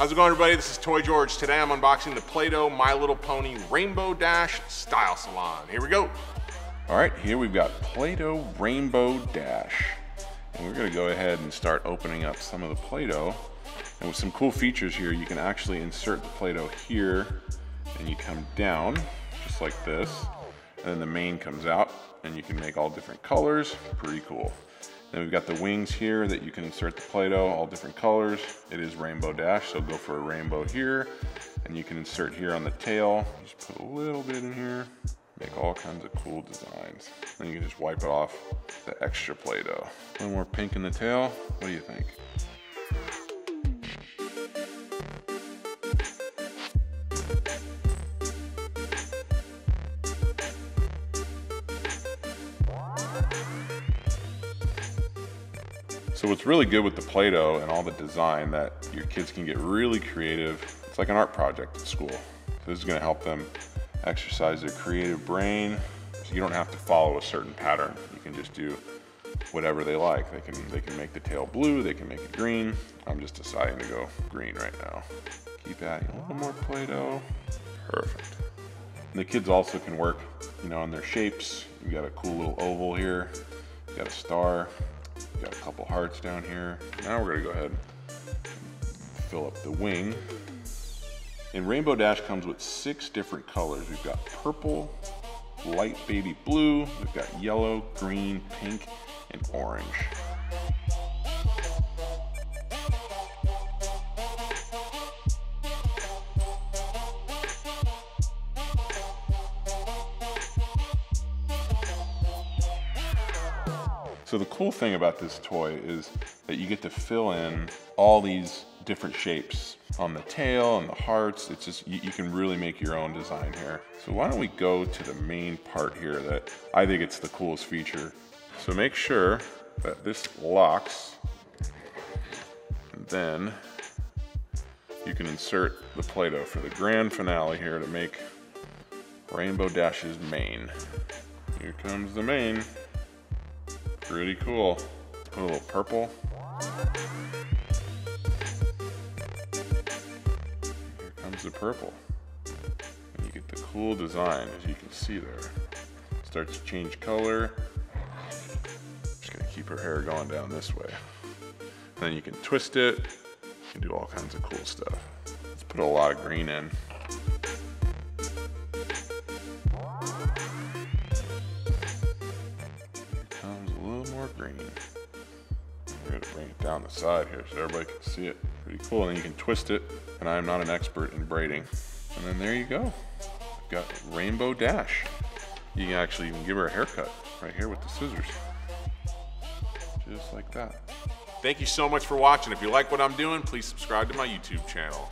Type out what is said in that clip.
How's it going everybody? This is Toy George. Today I'm unboxing the Play-Doh My Little Pony Rainbow Dash Style Salon. Here we go. All right, here we've got Play-Doh Rainbow Dash. And we're gonna go ahead and start opening up some of the Play-Doh. And with some cool features here, you can actually insert the Play-Doh here and you come down just like this. And then the mane comes out and you can make all different colors. Pretty cool. Then we've got the wings here that you can insert the Play-Doh, all different colors. It is Rainbow Dash, so go for a rainbow here. And you can insert here on the tail. Just put a little bit in here. Make all kinds of cool designs. Then you can just wipe it off the extra Play-Doh. Little more pink in the tail. What do you think? So what's really good with the Play-Doh and all the design that your kids can get really creative. It's like an art project at school. So this is gonna help them exercise their creative brain. So you don't have to follow a certain pattern. You can just do whatever they like. They can, they can make the tail blue, they can make it green. I'm just deciding to go green right now. Keep adding a little more Play-Doh. Perfect. And the kids also can work, you know, on their shapes. You got a cool little oval here. You got a star. Got a couple hearts down here. Now we're gonna go ahead fill up the wing. And Rainbow Dash comes with six different colors. We've got purple, light baby blue, we've got yellow, green, pink, and orange. So the cool thing about this toy is that you get to fill in all these different shapes on the tail and the hearts. It's just, you, you, can really make your own design here. So why don't we go to the main part here that I think it's the coolest feature. So make sure that this locks and then you can insert the Play-Doh for the grand finale here to make Rainbow Dash's mane. Here comes the mane. Pretty cool. Put a little purple. Here comes the purple. And you get the cool design, as you can see there. Starts to change color. Just gonna keep her hair going down this way. Then you can twist it. You can do all kinds of cool stuff. Let's put a lot of green in. Green. We're gonna bring it down the side here so everybody can see it. Pretty cool, and you can twist it, and I am not an expert in braiding. And then there you go. We've got Rainbow Dash. You can actually even give her a haircut right here with the scissors. Just like that. Thank you so much for watching. If you like what I'm doing, please subscribe to my YouTube channel.